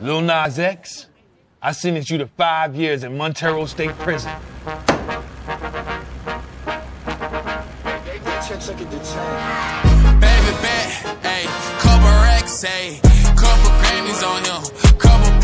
Lil Nas X, I sentenced you to five years in Montero State Prison. Baby bet, couple couple on him, couple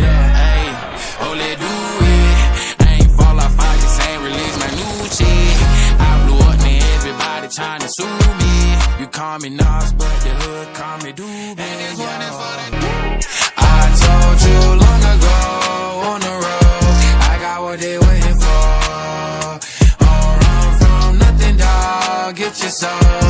yeah, oh, do it. I ain't fall off, I just ain't release my new shit. I blew up, now everybody tryna sue me. You call me Nas, but the hood call me Doobie. And this one is for the I told you long ago on the road, I got what they waiting for. Don't run from nothing, dog. Get your soul,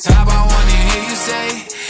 top, I wanna hear you say